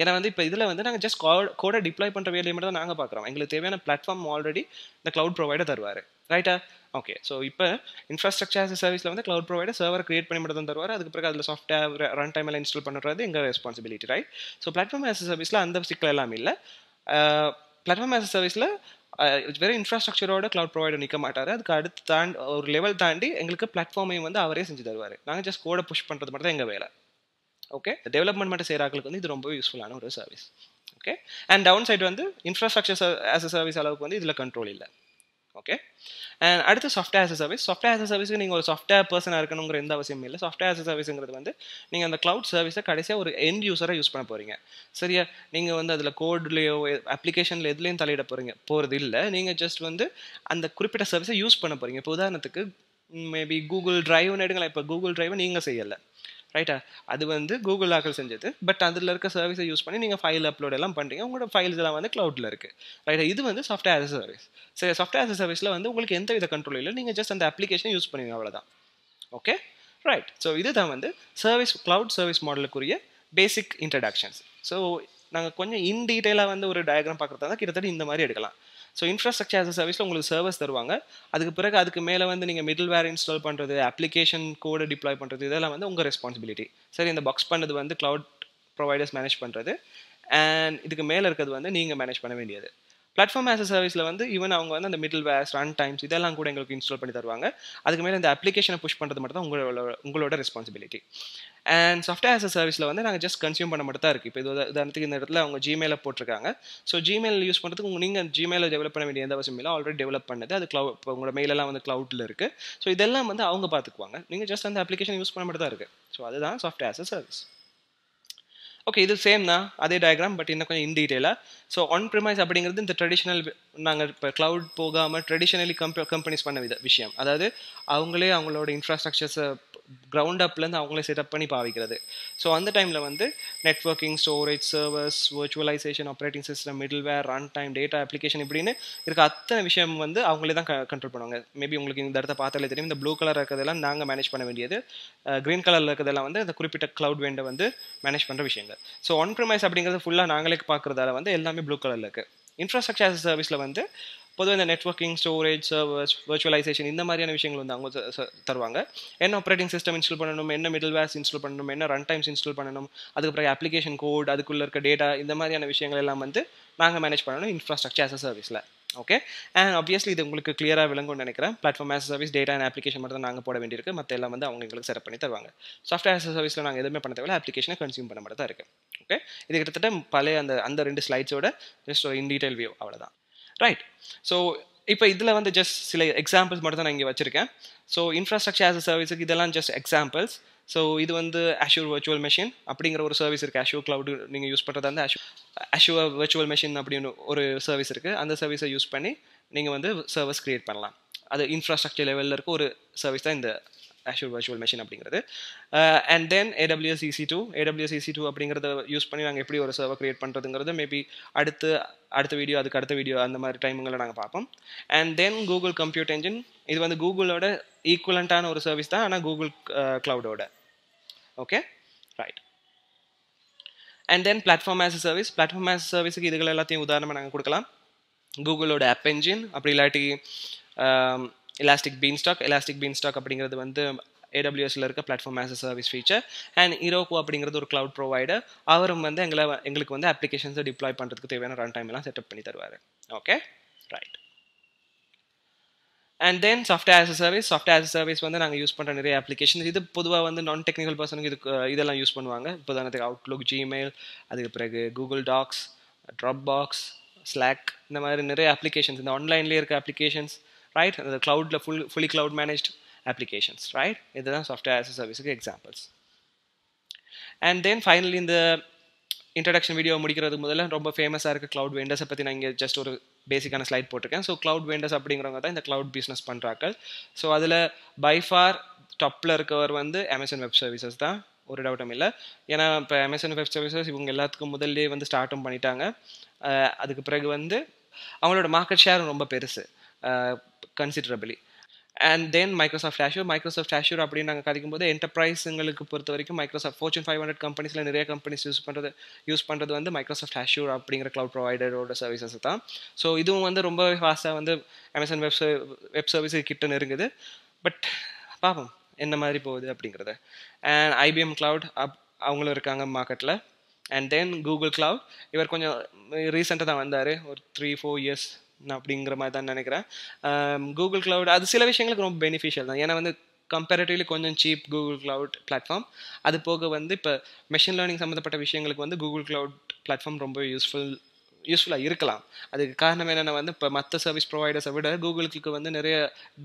ஏன்னா வந்து இப்போ இதில் வந்து நாங்கள் ஜஸ்ட் கோட் கோடை டிப்ளாய் பண்ணுற வேலையை மட்டும் தான் நாங்கள் பார்க்குறோம் எங்களுக்கு தேவையான பிளாட்ஃபார்ம் ஆல்ரெடி இந்த க்ளவுட் ப்ரொவைடர் தருவார். ரைட்டா ஓகே ஸோ இப்போ இன்ஃப்ராஸ்ட்ரக்சர் ஆஸ் சர்வீஸில் வந்து க்ளவுட் ப்ரொவைடர் சர்வர் கிரியேட் பண்ணி மட்டும் தான் தருவார். அதுக்கு பிறகு அதில் சாஃப்ட்வேர் ரன் டைமில் இன்ஸ்டால் பண்ணுறது எங்கள் responsibility right so platform as சர்வீஸில் அந்த சிக்கல் எல்லாம் இல்லை. பிளாட்ஃபார்ம் ஆஸ் சர்வீஸில் வெறும் இன்ஃப்ராஸ்ட்ரக்சரோட க்ளவுட் ப்ரொவைடர் நிற்க மாட்டார். அதுக்கு அடுத்து தாண்டி ஒரு லெவல் தாண்டி எங்களுக்கு பிளாட்ஃபார்மையும் வந்து அவரே செஞ்சு தருவார். நாங்கள் ஜஸ்ட் கோடை புஷ் பண்ணுறது மட்டும் தான் எங்கள் வேலை ஓகே டெவலப்மெண்ட் மட்டும் செய்கிறாங்களுக்கு வந்து இது ரொம்ப யூஸ்ஃபுல்லான ஒரு service okay and downside வந்து இன்ஃப்ராஸ்ட்ரக்சர் ஆஸ் அ சர்வீஸ் அளவுக்கு வந்து இதில் கண்ட்ரோல் இல்லை. ஓகே அண்ட் அடுத்து software as service software as சர்வீஸ்க்கு நீங்கள் ஒரு சாஃப்ட்வேர் பர்சனாக இருக்கணுங்கிற எந்த அவசியம் இல்லை. சாஃப்ட்வேர் ஆஸ் சர்வீஸுங்கிறது வந்து நீங்கள் அந்த க்ளவுட் சர்வீஸை கடைசியாக ஒரு எண்ட் யூஸராக யூஸ் பண்ண போகிறீங்க சரியா? நீங்கள் வந்து அதில் கோட்லேயோ அப்ளிகேஷனில் எதுலேயும் தலையிட போகிறீங்க போகிறது இல்லை நீங்கள் ஜஸ்ட் வந்து அந்த குறிப்பிட்ட சர்வீஸை யூஸ் பண்ண போகிறீங்க இப்போ உதாரணத்துக்கு மேபி கூகுள் டிரைவ்னு எடுங்களேன். இப்போ கூகுள் டிரைவை நீங்கள் செய்யலை. ரைட்டா அது வந்து கூகுள் ஆக்கள் செஞ்சது. பட் அதில் இருக்க சர்வீஸை யூஸ் பண்ணி நீங்கள் ஃபைல் அப்லோட் எல்லாம் பண்ணுறீங்க உங்களோட ஃபைல்ஸ் எல்லாம் வந்து க்ளவுடில் இருக்குது ரைட்டா இது வந்து சாஃப்ட்வேர் ஆஸ் சர்வீஸ் சரி சாஃப்ட்வேர் ஆஸ் சர்வீஸில் வந்து உங்களுக்கு எந்த வித கண்ட்ரோல் இல்லை. நீங்கள் ஜஸ்ட் அந்த அப்ளிகேஷன் யூஸ் பண்ணுவீங்க. அவ்வளோதான் ஓகே ரைட் ஸோ இதுதான் வந்து சர்வீஸ் க்ளவுட் சர்வீஸ் மாடலுக்குரிய பேசிக் இன்ட்ரடக்ஷன்ஸ் ஸோ நாங்கள் கொஞ்சம் இன் டீட்டெயிலாக வந்து ஒரு டயக்ராம் பார்க்குறதா தான் கிட்டத்தட்ட இந்த மாதிரி எடுக்கலாம். ஸோ இன்ஃப்ராஸ்ட்ரக்சர் ஆஸ் சர்வீஸில் உங்களுக்கு சர்வஸ் தருவாங்க. அதுக்கு பிறகு அதுக்கு மேலே வந்து நீங்கள் மிடில் வேர் இன்ஸ்டால் பண்ணுறது அப்ளிகேஷன் கோடு டிப்ளாய் பண்ணுறது இதெல்லாம் வந்து உங்கள் ரெஸ்பான்சிபிலிட்டி சரி இந்த பாக்ஸ் பண்ணது வந்து க்ளவுட் ப்ரொவைடர்ஸ் மேனேஜ் பண்ணுறது அண்ட் இதுக்கு மேலே இருக்கிறது வந்து நீங்கள் மேனேஜ் பண்ண வேண்டியது. பிளாட்ஃபார்ம் ஆஸ் சர்வீஸில் வந்து ஈவன் அவங்க வந்து அந்த மிடில் வேர்ஸ் ரன் டைம்ஸ் இதெல்லாம் கூட எங்களுக்கு இன்ஸ்டால் பண்ணி தருவாங்க. அதுக்கு மேலே இந்த அப்ளிகேஷனை புஷ் பண்ணுறது மட்டும் தான் உங்களோட உங்களோட responsibility and software as a சர்வீஸில் வந்து நாங்கள் ஜஸ்ட் கன்சியூம் பண்ண மட்டும் தான் இருக்குது இப்போ இது உதாரணத்துக்கு இந்த இடத்துல அவங்க ஜிமெயில போட்டிருக்காங்க. ஸோ ஜிமெயில் யூஸ் பண்ணுறதுக்கு உங்கள் நீங்கள் ஜிமெயில டெவலப் பண்ண வேண்டிய எந்த அவசியம் இல்லை. ஆல்ரெடி டெவலப் பண்ணது. அது க்ளவு இப்போ உங்களோட மெயிலெல்லாம் வந்து க்ளவுட்டில் இருக்குது ஸோ இதெல்லாம் வந்து அவங்க பார்த்துக்குவாங்க. நீங்கள் ஜஸ்ட் அந்த அப்ளிகேஷன் யூஸ் பண்ண மட்டும் தான் இருக்குது ஸோ அதுதான் software as a service okay இது சேம் தான். அதே டயக்ராம் பட் இன்னும் கொஞ்சம் இன் டீட்டெயிலாக ஸோ ஆன் ப்ரிமைஸ் அப்படிங்கிறது இந்த ட்ரெடிஷ்னல் நாங்கள் இப்போ க்ளவுட் போகாமல் ட்ரெடிஷ்னலி கம்ப கம்பெனிஸ் பண்ண வித விஷயம். அதாவது அவங்களே அவங்களோட இன்ஃப்ராஸ்ட்ரக்சர்ஸை கிரவுண்ட் அப்லேருந்து அவங்களே செட்டப் பண்ணி பாவிக்கிறது. ஸோ அந்த டைமில் வந்து networking storage servers virtualization operating system middleware runtime data application இப்படின்னு இருக்க அத்தனை விஷயம் வந்து அவங்களே தான் கண்ட்ரோல் பண்ணுவாங்க. மேபி உங்களுக்கு இந்த இடத்த பார்த்தாலே தெரியும். இந்த ப்ளூ கலர் இருக்கிறதெல்லாம் நாங்கள் மேனேஜ் பண்ண வேண்டியது. க்ரீன் கலரில் இருக்கிறதெல்லாம் வந்து அந்த குறிப்பிட்ட க்ளவுட் வேண்டை வந்து மேனேஜ் பண்ணுற விஷயங்கள். ஸோ ஒன் ப்ரிமைஸ் அப்படிங்கிறது ஃபுல்லாக நாங்களே பார்க்குறதால வந்து எல்லாமே ப்ளூ கலரில் இருக்குது இன்ஃப்ராஸ்ட்ரக்சர் சர்வீஸில் வந்து பொதுவாக இந்த நெட்ஒர்க்கிங் ஸ்டோரேஜ் சர்வர்ஸ் வர்ச்சுவலைசேஷன் இந்த மாதிரியான விஷயங்கள் வந்து அவங்க தருவாங்க. என்ன ஆப்ரேட்டிங் சிஸ்டம் இன்ஸ்டால் பண்ணணும் என்ன மிடில் வேர்ஸ் இன்ஸ்டால் பண்ணணும் என்ன ரன் டைம்ஸ் இன்ஸ்டால் பண்ணணும் அதுக்கப்புறம் அப்ளிகேஷன் கோட் அதுக்குள்ளே இருக்க டேட்டா இந்த மாதிரியான விஷயங்கள் எல்லாம் வந்து நாங்கள் மேனேஜ் பண்ணணும் இன்ஃப்ராஸ்ட்ரக்சர் ஆஸ் அ சர்வீஸில் ஓகே அண்ட் ஆப்வியஸ்லி இது உங்களுக்கு கிளியராக விளங்கும்னு நினைக்கிறேன். Platform as service data and application மட்டும் தான் நாங்கள் போட வேண்டியிருக்கு. மற்ற எல்லாம் வந்து அவங்க எங்களுக்கு செட் பண்ணி தருவாங்க. சாஃப்ட்வேர் ஆஸ் சர்வீஸில் நாங்கள் எதுவுமே பண்ண தேவையில்ல. அப்ளிகேஷனை கன்சியூம் பண்ண மட்டும் தான் இருக்குது ஓகே இது கிட்டத்தட்ட பழைய அந்த அந்த ரெண்டு ஸ்லைட்ஸோட ஜஸ்ட் இன் டீடைல் வியூ அவ்வளோதான் ரைட் ஸோ இப்போ இதில் வந்து ஜஸ்ட் சில எக்ஸாம்பிள்ஸ் மட்டும் தான் நான் இங்கே வச்சுருக்கேன். ஸோ இன்ஃப்ராஸ்ட்ரக்சர் ஆஸ் அ சர்வீஸுக்கு இதெல்லாம் ஜஸ்ட் எக்ஸாம்பிள்ஸ் ஸோ இது வந்து அஷூர் வர்ச்சுவல் மெஷின் அப்படிங்கிற ஒரு சர்வீஸ் இருக்குது அஷூர் க்ளவுடு நீங்கள் யூஸ் பண்ணுறது வந்து அஷூ அஷூர் வர்ச்சுவல் மெஷின் அப்படின்னு ஒரு சர்வீஸ் இருக்குது அந்த சர்வீஸை யூஸ் பண்ணி நீங்கள் வந்து சர்வீஸ் க்ரியேட் பண்ணலாம். அது இன்ஃப்ராஸ்ட்ரக்சர் லெவலில் இருக்க ஒரு சர்வீஸ் தான் இந்த ஆஷூர் வர்ச்சுவல் மெஷின் அப்படிங்கிறது. And then AWS EC two AWS EC two அப்படிங்கிறத யூஸ் பண்ணி நாங்கள் எப்படி ஒரு சர்வர் க்ரியேட் பண்ணுறதுங்கிறது மேபி அடுத்து அடுத்த வீடியோ அதுக்கு அடுத்த வீடியோ அந்த மாதிரி டைமுங்களை நாங்கள் பார்ப்போம். And then Google compute engine இது வந்து கூகுளோட ஈக்குவலண்ட்டான ஒரு சர்வீஸ் தான் ஆனால் Google க்ளவுடோட okay right and then platform as service platform as சர்வீஸுக்கு இதுகள் எல்லாத்தையும் உதாரணமாக நாங்கள் கொடுக்கலாம். கூகுளோட ஆப் என்ஜின் அப்படி இல்லாட்டி um, elastic beanstalk elastic beanstalk அப்படிங்கிறது வந்து ஏடபிள்யூஎஸ்ல இருக்க platform as a service feature and Heroku அப்படிங்கிறது ஒரு க்ளவுட் ப்ரொவைடர் அவரும் வந்து எங்களை எங்களுக்கு வந்து அப்ளிகேஷன்ஸை டிப்ளாய் பண்ணுறதுக்கு தேவையான ரன் டைம் எல்லாம் செட்டப் பண்ணி தருவார். Okay right and then software as a service software as a service வந்து நாங்கள் யூஸ் பண்ணுற நிறைய அப்ளிகேஷன் இது பொதுவாக வந்து நான் டெக்னிக்கல் பர்சனுக்கு இதுக்கு இதெல்லாம் யூஸ் பண்ணுவாங்க. இப்போ உதாரணத்துக்கு அவுட்லுக் ஜிமெயில் அதுக்கு பிறகு Google Docs Dropbox Slack இந்த மாதிரி நிறைய அப்ளிகேஷன்ஸ் இந்த ஆன்லைன்லேயே இருக்க அப்ளிகேஷன்ஸ் ரைட் அந்த க்ளவுடில் full fully cloud managed applications right இதுதான் சாஃப்ட்வேர் ஆஸ் சர்வீஸுக்கு எக்ஸாம்பிள்ஸ் அண்ட் தென் ஃபைனலி இந்த இன்ட்ரடக்ஷன் வீடியோ முடிக்கிறதுக்கு முதல்ல ரொம்ப ஃபேமஸாக இருக்குது க்ளவுட் வெண்டர்ஸை பற்றி நான் இங்கே ஜஸ்ட் ஒரு பேசிக்கான ஸ்லைட் போட்டிருக்கேன். ஸோ க்ளவுட் வெண்டர்ஸ் அப்படிங்கிறவங்க தான் இந்த க்ளவுட் பிஸ்னஸ் பண்ணுறாக்கள் ஸோ அதில் பைஃபார் டப்பில் இருக்கவர் வந்து அமேசான் வெப் சர்வீசஸ் தான். ஒரு டவுட்டும் இல்லை. ஏன்னா இப்போ அமேசான் வெப் சர்வீசஸ் இவங்க எல்லாத்துக்கும் முதல்லே வந்து ஸ்டார்ட்டும் பண்ணிட்டாங்க. அதுக்கு பிறகு வந்து அவங்களோட மார்க்கெட் ஷேர் ரொம்ப பெருசு. Considerably and then Microsoft Azure Microsoft Azure அப்படின்னு நாங்கள் கதைக்கும்போது என்டர்பிரைஸுங்களுக்கு பொறுத்த வரைக்கும் மைக்ரோசாஃப்ட் ஃபோர்ச்சூன் ஃபைவ் ஹண்ட்ரட் கம்பெனிஸில் நிறைய கம்பெனிஸ் யூஸ் பண்ணுறது யூஸ் பண்ணுறது வந்து மைக்ரோசாஃப்ட் ஆஷூர் அப்படிங்கிற க்ளவுட் ப்ரொவைடரோட சர்வீசஸ் தான். ஸோ இதுவும் வந்து ரொம்ப ஃபாஸ்ட்டாக வந்து அமேசான் வெப் வெப் சர்வீஸு கிட்ட நெருங்குது. பட் பார்ப்போம் என்ன மாதிரி போகுது அப்படிங்கிறது. அண்ட் ஐபிஎம் க்ளவுட் அப் அவங்களும் இருக்காங்க மார்க்கெட்டில் அண்ட் தென் கூகுள் க்ளவுட் இவர் கொஞ்சம் ரீசெண்டாக தான் வந்தார். ஒரு த்ரீ ஃபோர் இயர்ஸ் நான் அப்படிங்கிற மாதிரி தான் நினைக்கிறேன். கூகுள் க்ளவுட் அது சில விஷயங்களுக்கு ரொம்ப பெனிஃபிஷியல் தான். ஏன்னா வந்து கம்பேரட்டிவ்லி கொஞ்சம் சீப் கூகுள் க்ளவுட் பிளாட்ஃபார்ம் அது போக வந்து இப்போ மெஷின் லேர்னிங் சம்மந்தப்பட்ட விஷயங்களுக்கு வந்து கூகுள் க்ளவுட் பிளாட்ஃபார்ம் ரொம்ப யூஸ்ஃபுல் யூஸ்ஃபுல்லாக இருக்கலாம். அதுக்கு காரணம் என்னென்னா வந்து இப்போ மற்ற சர்வீஸ் ப்ரொவைடர்ஸை விட கூகுளுக்கு வந்து நிறைய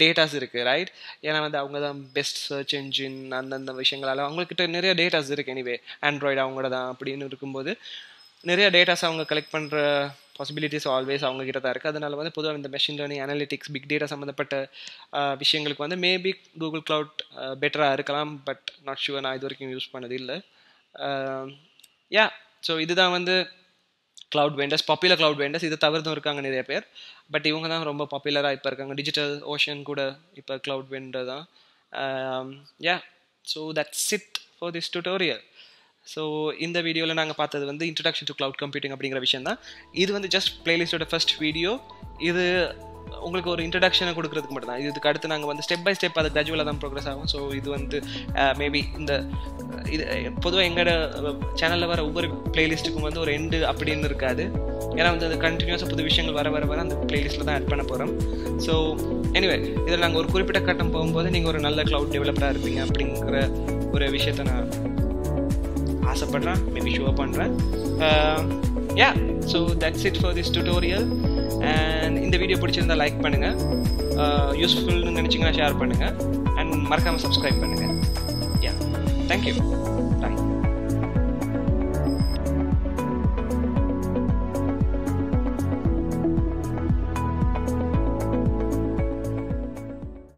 டேட்டாஸ் இருக்குது ரைட் ஏன்னா வந்து அவங்க தான் பெஸ்ட் சர்ச் என்ஜின் அந்தந்த விஷயங்களால் அவங்கக்கிட்ட நிறைய டேட்டாஸ் இருக்குது எனிவே ஆண்ட்ராய்டு அவங்களோட தான் அப்படின்னு இருக்கும்போது நிறைய டேட்டாஸ் அவங்க கலெக்ட் பண்ணுற பாசிபிலிட்டிஸ் ஆல்வேஸ் அவங்க கிட்ட தான் இருக்குது அதனால் வந்து பொதுவாக இந்த machine learning analytics big data சம்மந்தப்பட்ட விஷயங்களுக்கு வந்து மேபி கூகுள் க்ளவுட் பெட்டராக இருக்கலாம். பட் நாட் ஷுவர் நான் இது வரைக்கும் யூஸ் பண்ணது இல்லை. யா ஸோ இதுதான் வந்து cloud vendors popular cloud vendors இதை தவிர்த்தும் இருக்காங்க நிறைய பேர். பட் இவங்க தான் ரொம்ப பாப்புலராக இப்போ இருக்காங்க. டிஜிட்டல் ஓஷன் கூட இப்போ க்ளவுட் வெண்டர் தான். Yeah so that's it for this tutorial so இந்த வீடியோவில் நாங்கள் பார்த்தது வந்து இன்ட்ரடக்ஷன் டு க்ளவுட் கம்ப்யூட்டிங் அப்படிங்கிற விஷயம் தான் இது வந்து ஜஸ்ட் பிளேலிஸ்டோட ஃபஸ்ட் வீடியோ இது உங்களுக்கு ஒரு இன்ட்ரடக்ஷனை கொடுக்குறதுக்கு மட்டும் தான் இதுக்கு அடுத்து நாங்கள் வந்து ஸ்டெப் பை ஸ்டெப் அது கிராஜுவலாக தான் ப்ரோக்ரஸ் ஆகும். ஸோ இது வந்து uh, மேபி இந்த இது பொதுவாக எங்களோட uh, சேனலில் வர ஒவ்வொரு பிளேலிஸ்ட்டுக்கும் வந்து ஒரு எண்டு அப்படின்னு இருக்காது. ஏன்னா வந்து அது கண்டினியூஸாக புது விஷயங்கள் வர வர வர அந்த பிளேலிஸ்ட்டில் தான் ஆட் பண்ண போகிறோம் ஸோ எனிவே இதில் நாங்கள் ஒரு குறிப்பிட்ட கட்டம் போகும்போது நீங்கள் ஒரு நல்ல க்ளவுட் டெவலப்பராக இருப்பீங்க அப்படிங்கிற ஒரு விஷயத்த நான் ஆசைப்பட்றேன் மேபி ஷோ பண்ணுறேன் yeah so that's it for this tutorial and இந்த வீடியோ பிடிச்சிருந்தா லைக் பண்ணுங்கள் யூஸ்ஃபுல்னு uh, நினச்சிங்கன்னா ஷேர் பண்ணுங்கள் அண்ட் மறக்காமல் சப்ஸ்கிரைப் பண்ணுங்கள் யா தேங்க்யூ பாய்